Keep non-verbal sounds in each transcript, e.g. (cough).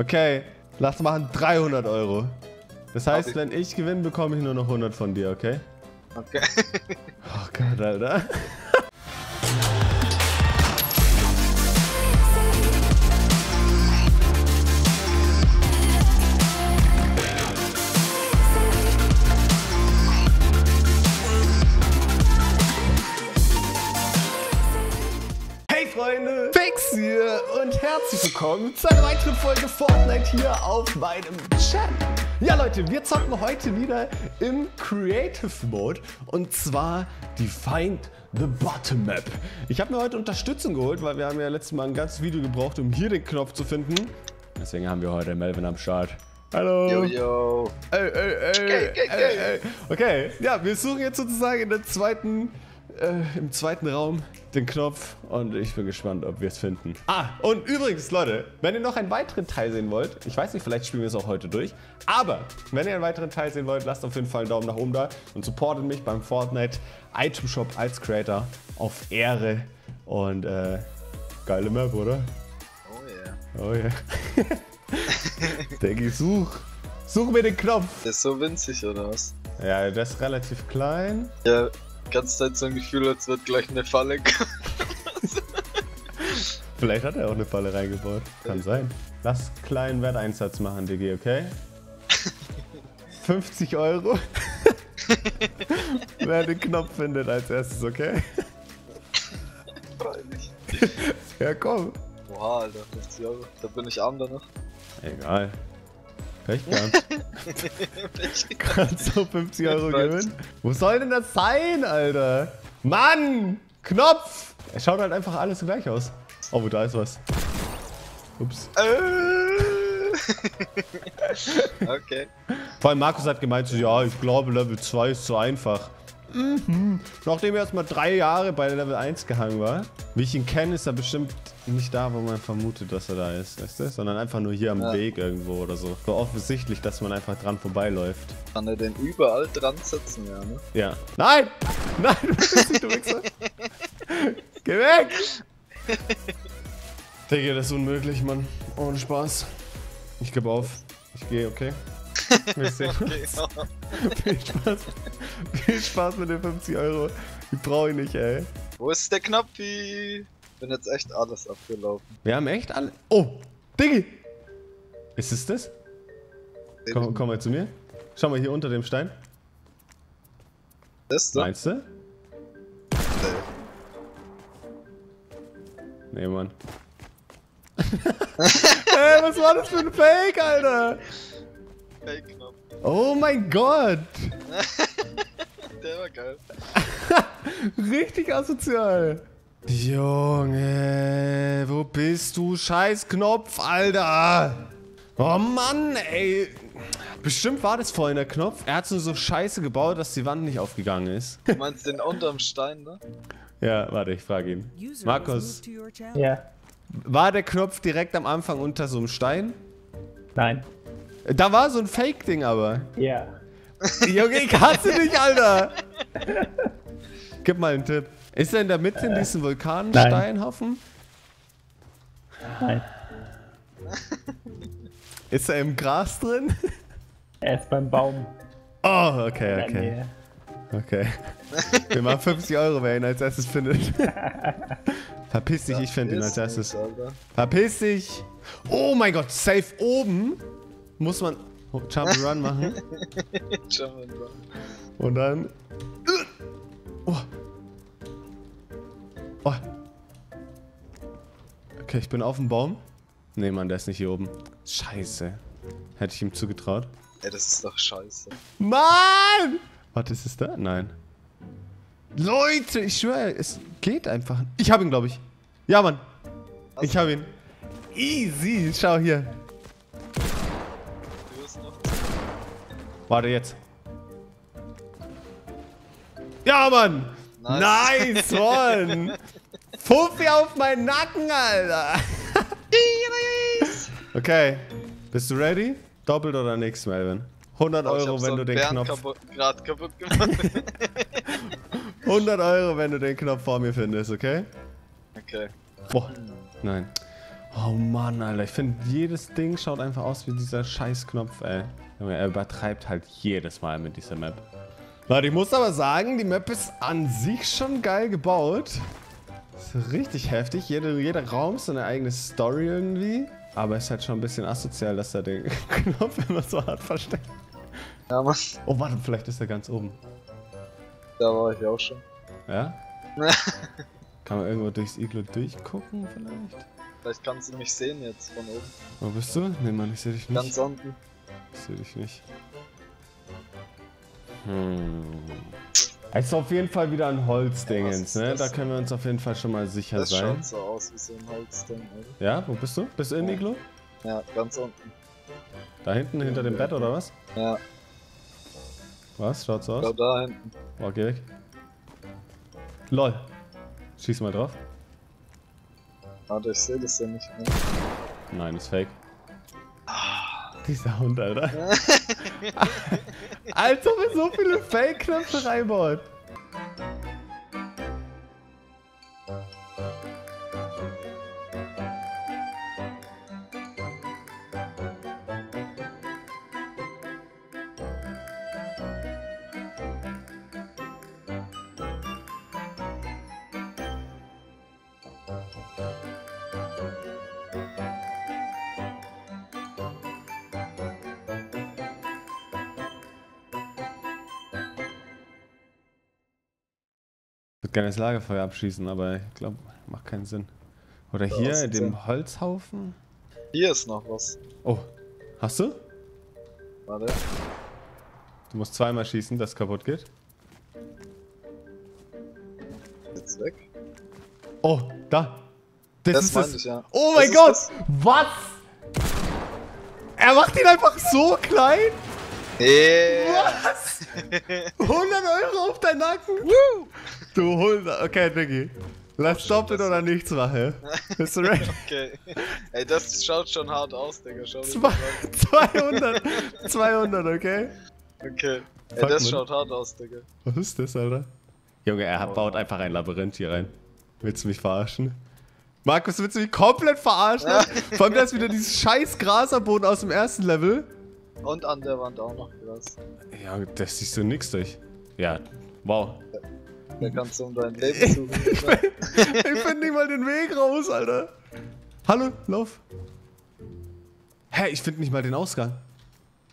Okay, lass machen 300 Euro. Das heißt, wenn ich gewinne, bekomme ich nur noch 100 von dir, okay? Okay. (laughs) Oh Gott, Alter. Fix hier und herzlich willkommen zu einer weiteren Folge Fortnite hier auf meinem Channel. Ja Leute, wir zocken heute wieder im Creative Mode und zwar die Find the Bottom Map. Ich habe mir heute Unterstützung geholt, weil wir haben ja letztes Mal ein ganzes Video gebraucht, um hier den Knopf zu finden. Deswegen haben wir heute Melvin am Start. Hallo. Yo, yo. Ey, ey, ey, ey, ey. Okay, ja, wir suchen jetzt sozusagen in der zweiten, äh, im zweiten Raum den Knopf und ich bin gespannt, ob wir es finden. Ah, und übrigens, Leute, wenn ihr noch einen weiteren Teil sehen wollt, ich weiß nicht, vielleicht spielen wir es auch heute durch, aber wenn ihr einen weiteren Teil sehen wollt, lasst auf jeden Fall einen Daumen nach oben da und supportet mich beim Fortnite Item Shop als Creator auf Ehre und äh, geile Map, oder? Oh yeah. Oh ja. (laughs) Diggi, such. Such mir den Knopf. Der ist so winzig, oder was? Ja, das ist relativ klein. Ja, ganze Zeit so ein Gefühl, als wird gleich eine Falle kommen. (laughs) Vielleicht hat er auch eine Falle reingebaut. Kann sein. Lass kleinen Werteinsatz machen, Diggi, okay? (laughs) 50 Euro. (laughs) Wer den Knopf findet als erstes, okay? Ja, komm. Oha, Alter, 50 Euro. Da bin ich arm danach. Egal. Pech gehabt. Kannst du 50 Euro gewinnen? Wo soll denn das sein, Alter? Mann! Knopf! Es schaut halt einfach alles gleich aus. Oh, da ist was. Ups. Äh. (laughs) okay. Vor allem Markus hat gemeint, so, ja, ich glaube Level 2 ist zu einfach. Mhm. Nachdem er erst mal drei Jahre bei Level 1 gehangen war, wie ich ihn kenne, ist er bestimmt nicht da, wo man vermutet, dass er da ist, weißt du? Sondern einfach nur hier am Ja. Weg irgendwo oder so. So offensichtlich, dass man einfach dran vorbeiläuft. Kann er den überall dran setzen, ja, ne? Ja. Nein! Nein, (laughs) du bist nicht, du Wichser! Geh weg! Digga, das ist unmöglich, Mann. Ohne Spaß. Ich gebe auf. Ich gehe, okay? Wir sehen (laughs) Okay, uns. Viel Spaß. Viel Spaß mit den 50 Euro. Die brauche ich nicht, ey. Wo ist der Knopfi? Bin jetzt echt alles abgelaufen. Wir haben echt alle. Oh! Diggi! Ist es das? Komm, komm mal zu mir. Schau mal hier unter dem Stein. Das da? Meinst du? Nee, Mann. (laughs) Ey, was war das für ein Fake, Alter? Fake-Knopf. Oh mein Gott! (laughs) Der war geil. (laughs) Richtig asozial. Junge, wo bist du? Scheiß Knopf, Alter! Oh Mann, ey. Bestimmt war das vorhin der Knopf. Er hat so, so scheiße gebaut, dass die Wand nicht aufgegangen ist. Du meinst den unterm Stein, ne? (laughs) ja, warte, ich frage ihn. User Markus. Ja. War der Knopf direkt am Anfang unter so einem Stein? Nein. Da war so ein Fake-Ding aber. Ja. Junge, ich hasse dich, Alter! Gib mal einen Tipp. Ist er in der Mitte in diesem Vulkansteinhaufen? Nein. Ist er im Gras drin? Er ist beim Baum. Oh, okay, okay. Okay. Wir machen 50 Euro, wer ihn als erstes findet. Verpiss dich, ich finde ihn als Ist erstes. Verpiss dich! Oh mein Gott, safe oben muss man oh, Jump and Run machen. (laughs) Und dann. Oh. Oh. Okay, ich bin auf dem Baum. Nee, Mann, der ist nicht hier oben. Scheiße. Hätte ich ihm zugetraut. Ey, das ist doch scheiße. Mann! Warte, ist es da? Nein. Leute, ich schwöre, es geht einfach. Ich hab ihn, glaube ich. Ja, Mann. Ich hab ihn. Easy. Schau hier. Warte jetzt. Ja, Mann! Nice, Nice. one! Fuffi auf meinen Nacken, Alter! okay, bist du ready? Doppelt oder nix, Melvin? 100 Oh, Euro, wenn so du den Bernd Knopf... kaputt, grad kaputt gemacht. 100 Euro, wenn du den Knopf vor mir findest, okay? okay. Boah, nein. Oh Mann, Alter. Ich finde, jedes Ding schaut einfach aus wie dieser Scheißknopf, ey. Junge, er übertreibt halt jedes Mal mit dieser Map. Leute, ich muss aber sagen, die Map ist an sich schon geil gebaut. Ist richtig heftig. Jede, jeder Raum ist so eine eigene Story irgendwie. Aber ist halt schon ein bisschen asozial, dass er den (laughs) Knopf immer so hart versteckt. Ja, Mann. Oh, warte, vielleicht ist er ganz oben. Da war ich auch schon. Ja? (laughs) Kann man irgendwo durchs Iglo durchgucken vielleicht? Vielleicht kannst du mich sehen jetzt von oben. Wo bist du? Nee, Mann, ich sehe dich nicht. Ganz unten. Ich sehe dich nicht. Hm. Es ist auf jeden Fall wieder ein Holzdingens, Ja, ne? das? Da können wir uns auf jeden Fall schon mal sicher Das sein. schaut so aus wie so ein Holzding, oder? Ja, wo bist du? Bist du in Iglo? Ja, ganz unten. Da hinten, hinter dem Bett oder was? Ja, Was? Schaut so da, aus? da hinten. Oh, geh weg. LOL. Schieß mal drauf. Warte, ich sehe das ja nicht mehr. Nein, ist fake. Dieser Hund, Alter. Als ob er so viele Fake-Knöpfe reinbaut. Würde gerne das Lagerfeuer abschießen, aber ich glaube, macht keinen Sinn. Oder Ja, hier in dem? Holzhaufen? Hier ist noch was. Oh, hast du? Warte. Du musst zweimal schießen, dass es kaputt geht. Jetzt weg. Oh, da. Das, Das ist das. ich, ja. Oh Das mein Gott! das. Was? Er macht ihn einfach so klein? Yeah. Was? (laughs) 100 Euro auf deinen Nacken? Du 100. Okay, Diggi. Lass doppelt oder nichts machen. Bist du ready? (laughs) Okay. Ey, das schaut schon hart aus, Digga. Schau Zwei- das an. 200. 200, okay? Okay. Ey, Fuck, das Mann. schaut hart aus, Digga. Was ist das, Alter? Junge, er Oh. baut einfach ein Labyrinth hier rein. Willst du mich verarschen? Markus, willst du mich komplett verarschen? (laughs) Vor allem, da ist wieder dieses scheiß Graserboden aus dem ersten Level. Und an der Wand auch noch Gras. Ja, das siehst du nix durch. Ja, wow. Da kannst du um dein Leben suchen. Ich finde nicht mal den Weg raus, Alter. Hallo, lauf. Hä, ich finde nicht mal den Ausgang.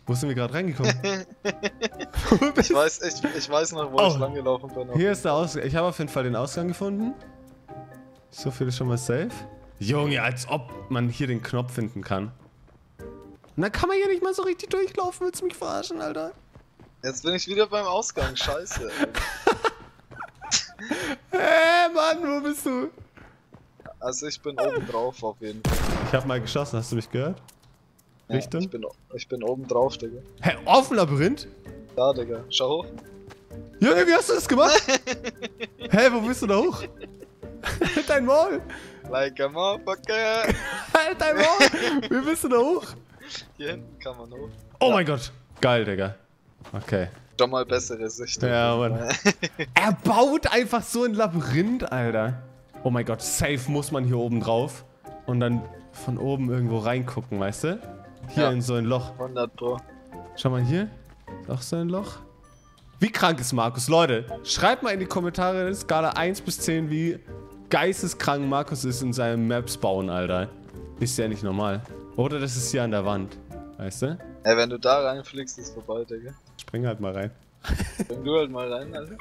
Wo sind wir gerade reingekommen? (laughs) Ich weiß, ich, ich weiß noch, wo Oh. ich lang gelaufen bin. Hier ist der Ausgang. Ich habe auf jeden Fall den Ausgang gefunden. So viel ist schon mal safe. Junge, als ob man hier den Knopf finden kann. Dann kann man hier nicht mal so richtig durchlaufen. Willst du mich verarschen, Alter? Jetzt bin ich wieder beim Ausgang. Scheiße. (laughs) Hä, Mann, wo bist du? Also ich bin oben drauf auf jeden Fall. Ich habe mal geschossen, hast du mich gehört? Ja, Richtung? ich, bin, ich bin oben drauf, Digga. Hä, offen Labyrinth? Da, Digga. Schau hoch. Junge, wie hast du das gemacht? (laughs) Hä, wo bist du da hoch? Halt dein Maul! Like a motherfucker. (laughs) Halt dein Maul! Wie bist du da hoch? Hier hinten kann man hoch. Oh mein Gott. Geil, Digga. Okay. Schon mal bessere Sicht. Ja, Mann. (laughs) Er baut einfach so ein Labyrinth, Alter. Oh mein Gott, safe muss man hier oben drauf. Und dann von oben irgendwo reingucken, weißt du? Hier Ja. in so ein Loch. 100 Pro. Schau mal hier. Ist auch so ein Loch. Wie krank ist Markus? Leute, schreibt mal in die Kommentare Skala 1 bis 10, wie geisteskrank Markus ist in seinem Maps bauen, Alter. Ist ja nicht normal. Oder das ist hier an der Wand. Weißt du? Ey, wenn du da reinfliegst, ist vorbei, Digga. Spring halt mal rein. Wenn du halt mal rein, Alter.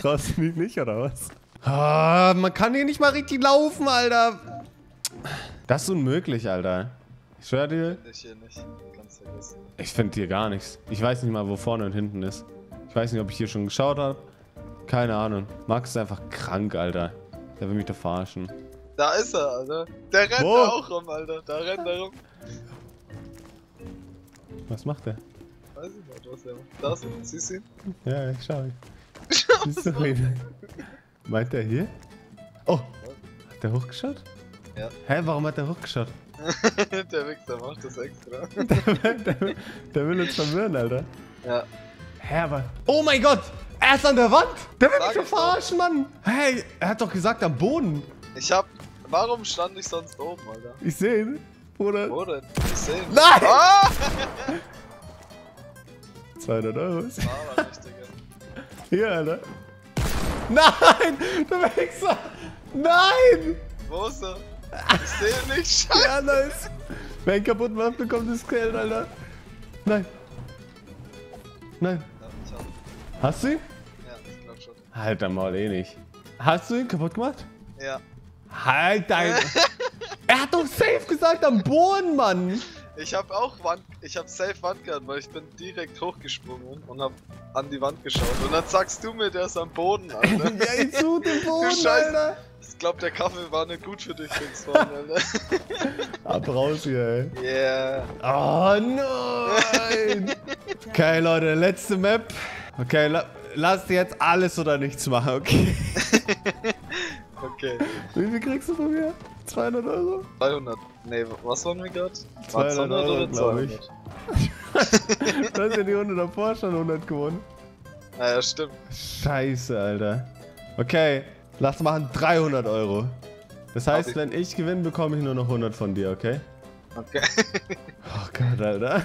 Traust du mich nicht, oder was? Ah, man kann hier nicht mal richtig laufen, Alter. Das ist unmöglich, Alter. Ich schwör dir, Ich hier nicht. Kannst vergessen. ich finde hier gar nichts. Ich weiß nicht mal, wo vorne und hinten ist. Ich weiß nicht, ob ich hier schon geschaut habe. Keine Ahnung. Max ist einfach krank, Alter. Der will mich doch verarschen. Da ist er, Alter. Der rennt Wo? da auch rum, Alter. Da rennt er rum. Was macht der? Weiß ich nicht, was er macht. Da ist er. Siehst du ihn? Ja, ich schau. (laughs) Siehst du ihn? Meint der hier? Oh, hat der hochgeschaut? Ja. Hä, warum hat der hochgeschaut? (laughs) der Wichser macht das extra. (laughs) der, der, der will uns verwirren, Alter. Ja. Hä, aber. Oh mein Gott! Er ist an der Wand! Der will mich doch verarschen, Mann! Hey, er hat doch gesagt am Boden. Ich hab. warum stand ich sonst oben, Alter? Ich sehe ihn, Bruder. Wo denn? Nein! Ah! (laughs) 200 Euro. War aber nicht, Digga. Hier, Alter. Nein! Du Wichser! Nein! Wo ist er? Ich seh ihn nicht. (laughs) Scheiße. Ja, nice. Wer ihn kaputt macht, bekommt das Geld, Alter. Nein. Nein. Ja, Hast du ihn? ja, ich glaub schon. Halt dein Maul eh nicht. Hast du ihn kaputt gemacht? Ja. Halt dein... (laughs) er hat doch safe gesagt am Boden, Mann. Ich hab auch Wand, ich hab safe Wand gehabt, weil ich bin direkt hochgesprungen und hab an die Wand geschaut. Und dann sagst du mir, der ist am Boden, (laughs) Alter. ja, ich such den Boden, Scheiße. Alter. Ich glaub, der Kaffee war nicht gut für dich, links vorne, Alter. (laughs) Ab raus hier, ey. Yeah. Oh nein! okay, Leute, letzte Map. Okay, la lasst jetzt alles oder nichts machen, okay? (laughs) Okay. Wie viel kriegst du von mir? 200 Euro? 200. Nee, was waren wir gerade? 200 Euro, glaub ich. 200? Du hast ja die Runde davor schon 100 gewonnen. Ah, ja, stimmt. Scheiße, Alter. Okay, lass machen 300 Euro. Das heißt, ich. wenn ich gewinne, bekomme ich nur noch 100 von dir, okay? Okay. (laughs) Oh Gott, Alter.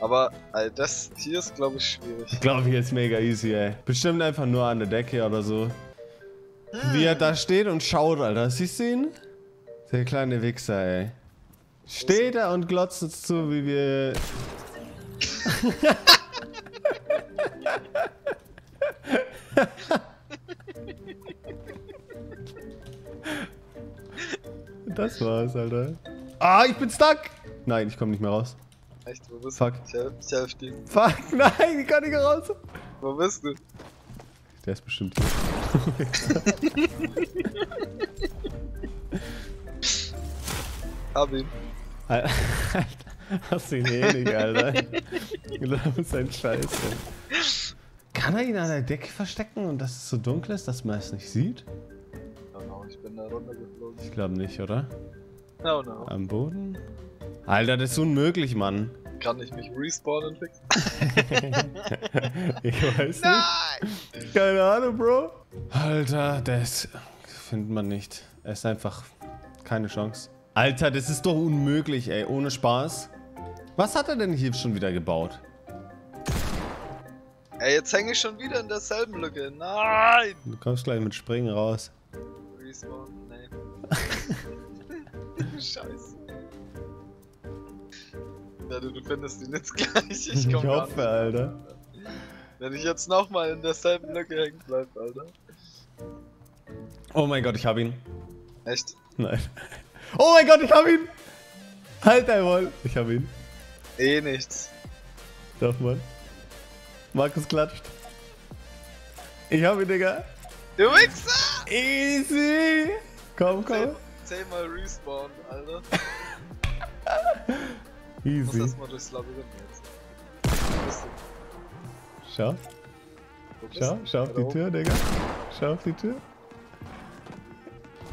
Aber Alter, das hier ist, glaube ich, schwierig. Ich glaube, hier ist mega easy, ey. Bestimmt einfach nur an der Decke oder so. Wie er da steht und schaut, Alter. Siehst du ihn? Der kleine Wichser, ey. Steht da und glotzt uns zu, wie wir... (laughs) das war's, Alter. Ah, ich bin stuck! Nein, ich komme nicht mehr raus. Echt, wo bist Fuck. du? Ich helf, ich helf dir. Fuck, (laughs) nein, ich kann nicht raus. Wo bist du? Der ist bestimmt hier. (laughs) Hab ihn. Alter, (laughs) hast du ihn eh nicht, Alter. Ich glaube, ist ein Scheiße. Kann er ihn an der Decke verstecken und dass es so dunkel ist, dass man es nicht sieht? No, ich bin da runtergeflogen. Ich glaube nicht, oder? No, no. Am Boden? Alter, das ist unmöglich, Mann. Kann ich mich respawnen fixen? (laughs) Ich weiß nicht. Nein! Keine Ahnung, Bro. Alter, das findet man nicht. Er ist einfach keine Chance. Alter, das ist doch unmöglich, ey. Ohne Spaß. Was hat er denn hier schon wieder gebaut? Ey, jetzt hänge ich schon wieder in derselben Lücke. Nein! Du kommst gleich mit Springen raus. Respawn, nee. (laughs) Scheiße. Ja, du, du findest ihn jetzt gleich. Ich, Ich, hoffe, nicht. Alter. Wenn ich jetzt nochmal in derselben Lücke hängen bleib, Alter. Oh mein Gott, ich hab ihn. Echt? Nein. Oh mein Gott, ich hab ihn! Halt dein Wohl. Ich hab ihn. Eh nichts. Darf man. Markus klatscht. Ich hab ihn, Digga. Du Wichser! Easy! Komm, komm. Zehnmal Respawn, Alter. (laughs) Ich muss Easy. erstmal durchs Labyrinth jetzt. Schau, schau, schau auf die? Tür, Digga. Schau auf die Tür.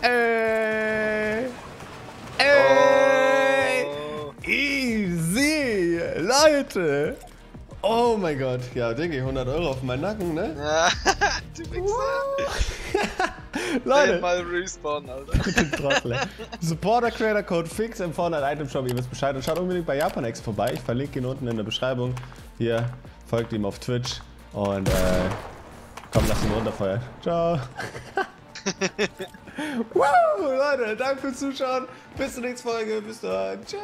Ey! Ey! Leute! Oh mein Gott. Ja, Digga, 100 Euro auf meinen Nacken, ne? Ja, (laughs) du Wichser. (laughs) Leute! Zehnmal Respawn, Alter. (laughs) Supporter Creator Code Fix im Fortnite Item Shop, ihr wisst Bescheid. Und schaut unbedingt bei Japanex vorbei. Ich verlinke ihn unten in der Beschreibung. Hier, folgt ihm auf Twitch. Und äh, komm, lass ihn runterfeuern. Ciao. wow, Leute, danke fürs Zuschauen. Bis zur nächsten Folge. Bis dann. Tschüss.